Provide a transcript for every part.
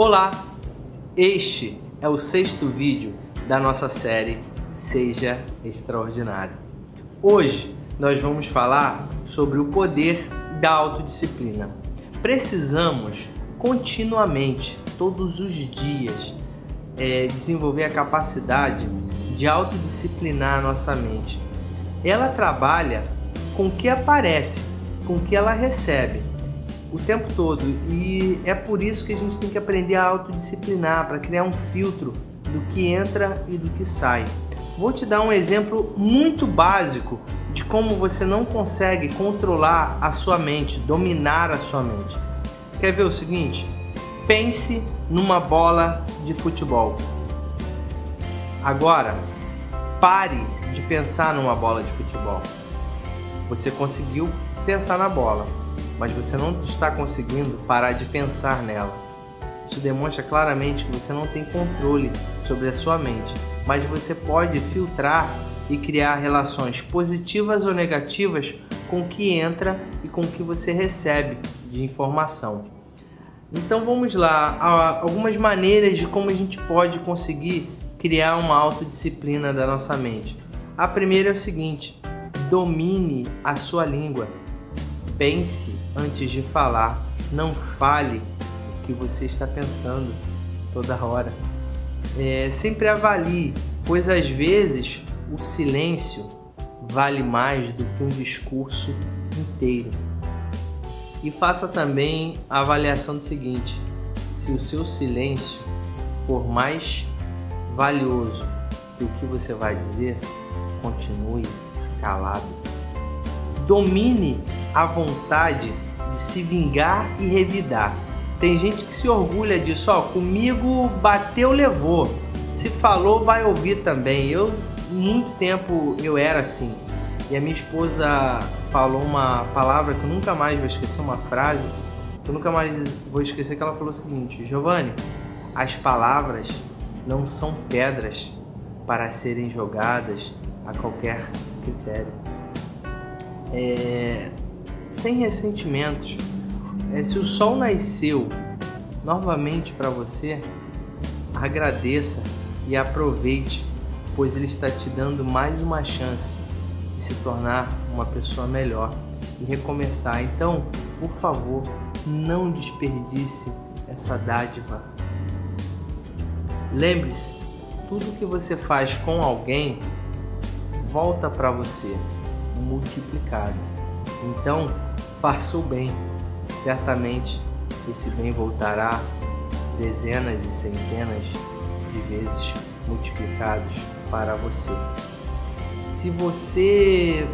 Olá, este é o sexto vídeo da nossa série Seja Extraordinário. Hoje nós vamos falar sobre o poder da autodisciplina. Precisamos continuamente, todos os dias, é, desenvolver a capacidade de autodisciplinar a nossa mente. Ela trabalha com o que aparece, com o que ela recebe o tempo todo. E é por isso que a gente tem que aprender a autodisciplinar para criar um filtro do que entra e do que sai. Vou te dar um exemplo muito básico de como você não consegue controlar a sua mente, dominar a sua mente. Quer ver o seguinte? Pense numa bola de futebol. Agora, pare de pensar numa bola de futebol. Você conseguiu pensar na bola, mas você não está conseguindo parar de pensar nela. Isso demonstra claramente que você não tem controle sobre a sua mente, mas você pode filtrar e criar relações positivas ou negativas com o que entra e com o que você recebe de informação. Então vamos lá, algumas maneiras de como a gente pode conseguir criar uma autodisciplina da nossa mente. A primeira é o seguinte: domine a sua língua. Pense antes de falar. Não fale o que você está pensando toda hora. É, sempre avalie, pois às vezes o silêncio vale mais do que um discurso inteiro. E faça também a avaliação do seguinte: se o seu silêncio for mais valioso que o que você vai dizer, continue calado. Domine a vontade de se vingar e revidar. Tem gente que se orgulha disso, ó, comigo bateu, levou. Se falou, vai ouvir também. Eu muito tempo eu era assim. E a minha esposa falou uma palavra que eu nunca mais vou esquecer, uma frase que eu nunca mais vou esquecer que ela falou o seguinte: "Giovanni, as palavras não são pedras para serem jogadas a qualquer critério. É, sem ressentimentos. É, se o sol nasceu novamente para você, agradeça e aproveite, pois ele está te dando mais uma chance de se tornar uma pessoa melhor e recomeçar. Então, por favor, não desperdice essa dádiva. Lembre-se, tudo que você faz com alguém volta para você multiplicado. Então, faça o bem. Certamente esse bem voltará dezenas e centenas de vezes multiplicados para você. Se você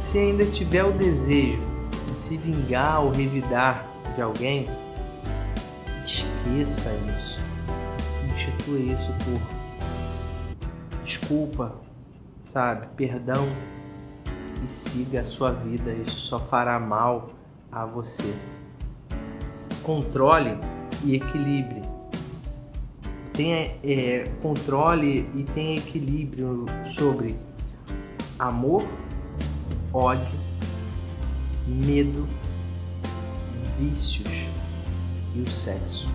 se ainda tiver o desejo de se vingar ou revidar de alguém, esqueça isso. Substitua isso por desculpa, sabe? Perdão e siga a sua vida. Isso só fará mal a você. Controle e equilibre. Tenha é, controle e tenha equilíbrio sobre amor, ódio, medo, vícios e o sexo.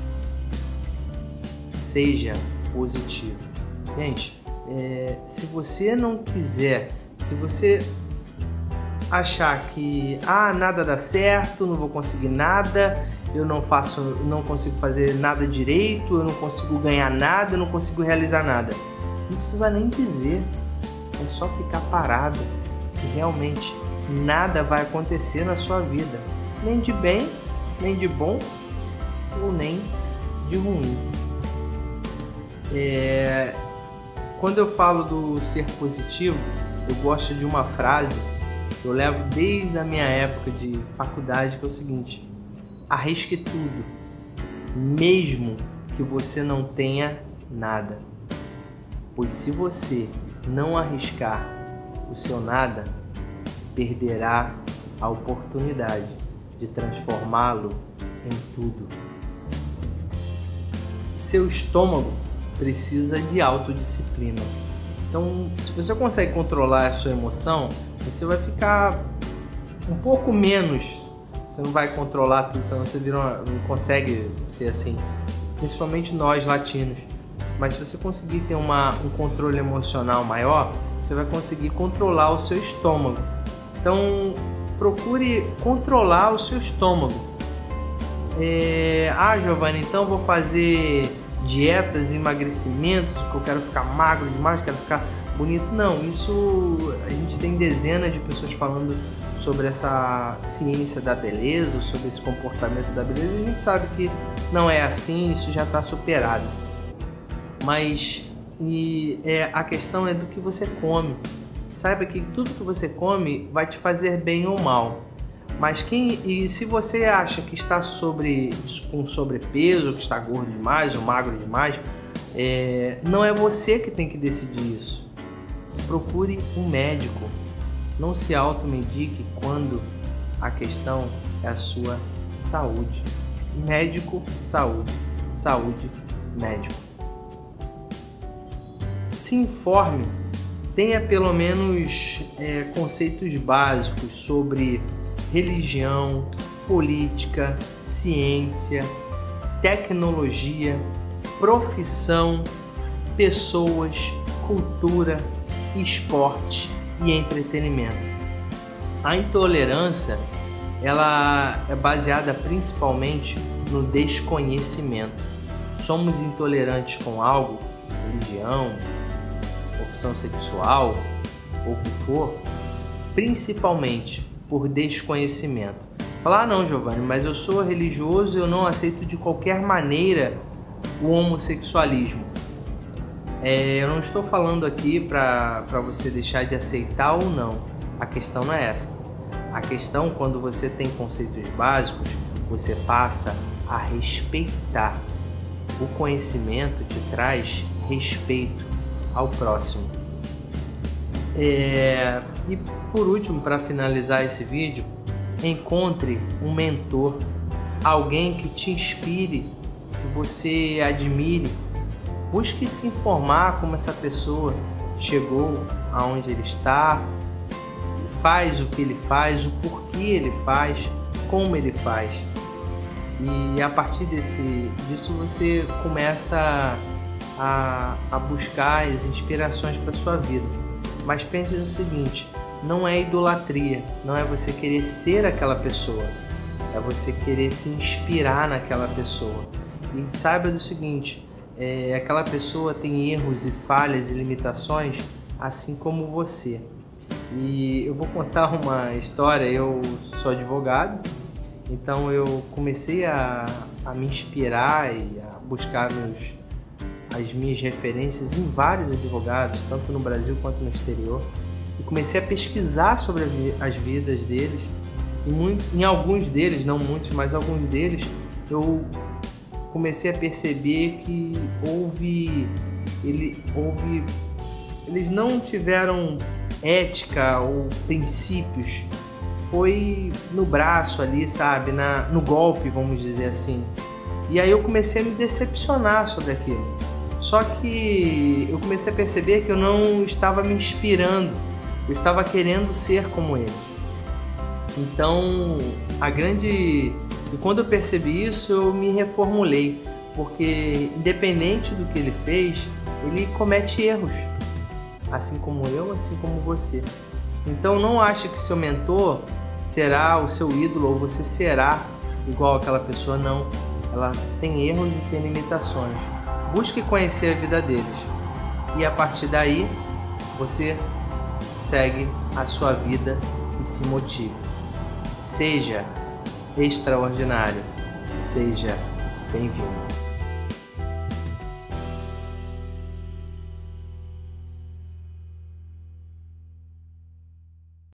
Seja positivo. Gente, é, se você não quiser, se você achar que ah, nada dá certo, não vou conseguir nada, eu não faço, não consigo fazer nada direito, eu não consigo ganhar nada, eu não consigo realizar nada. Não precisa nem dizer, é só ficar parado e realmente nada vai acontecer na sua vida, nem de bem, nem de bom ou nem de ruim. É, quando eu falo do ser positivo, eu gosto de uma frase que eu levo desde a minha época de faculdade, que é o seguinte: arrisque tudo, mesmo que você não tenha nada. Pois se você não arriscar o seu nada, perderá a oportunidade de transformá-lo em tudo. Seu estômago precisa de autodisciplina. Então, se você consegue controlar a sua emoção, você vai ficar um pouco menos. Você não vai controlar tudo, senão você uma, não consegue ser assim. principalmente nós latinos. Mas se você conseguir ter uma, um controle emocional maior, você vai conseguir controlar o seu estômago. Então, procure controlar o seu estômago. É, ah, Giovanni, então vou fazer dietas, emagrecimentos, que eu quero ficar magro demais, quero ficar bonito. Não, isso a gente tem dezenas de pessoas falando sobre essa ciência da beleza, sobre esse comportamento da beleza, e a gente sabe que não é assim, isso já está superado. Mas e, é, a questão é do que você come. Saiba que tudo que você come vai te fazer bem ou mal. Mas quem e se você acha que está sobre com sobrepeso, que está gordo demais ou magro demais, é, não é você que tem que decidir isso. Procure um médico. Não se automedique quando a questão é a sua saúde. Médico, saúde. Saúde, médico. Se informe, tenha pelo menos é, conceitos básicos sobre religião, política, ciência, tecnologia, profissão, pessoas, cultura, esporte e entretenimento. A intolerância ela é baseada principalmente no desconhecimento. Somos intolerantes com algo, religião, opção sexual ou o que for, principalmente por desconhecimento. Falar, ah, não, Giovanni, mas eu sou religioso, eu não aceito de qualquer maneira o homossexualismo. É, eu não estou falando aqui para você deixar de aceitar ou não. A questão não é essa. A questão, quando você tem conceitos básicos, você passa a respeitar. O conhecimento te traz respeito ao próximo. É, e por último, para finalizar esse vídeo, encontre um mentor, alguém que te inspire, que você admire. Busque se informar como essa pessoa chegou aonde ele está, faz o que ele faz, o porquê ele faz, como ele faz. E a partir desse, disso você começa a, a buscar as inspirações para sua vida. Mas pense no seguinte: não é idolatria, não é você querer ser aquela pessoa, é você querer se inspirar naquela pessoa. E saiba do seguinte: é, aquela pessoa tem erros e falhas e limitações, assim como você. E eu vou contar uma história. Eu sou advogado, então eu comecei a, a me inspirar e a buscar meus, as minhas referências em vários advogados, tanto no Brasil quanto no exterior e comecei a pesquisar sobre as vidas deles. E em alguns deles, não muitos, mas alguns deles, eu comecei a perceber que houve, ele, houve, eles não tiveram ética ou princípios. Foi no braço ali, sabe, na, no golpe, vamos dizer assim. E aí eu comecei a me decepcionar sobre aquilo. Só que eu comecei a perceber que eu não estava me inspirando eu estava querendo ser como ele. Então, a grande. E quando eu percebi isso, eu me reformulei, porque independente do que ele fez, ele comete erros, assim como eu, assim como você. Então, não ache que seu mentor será o seu ídolo ou você será igual aquela pessoa, não. Ela tem erros e tem limitações. Busque conhecer a vida deles. E a partir daí, você segue a sua vida e se motive. Seja extraordinário, seja bem-vindo.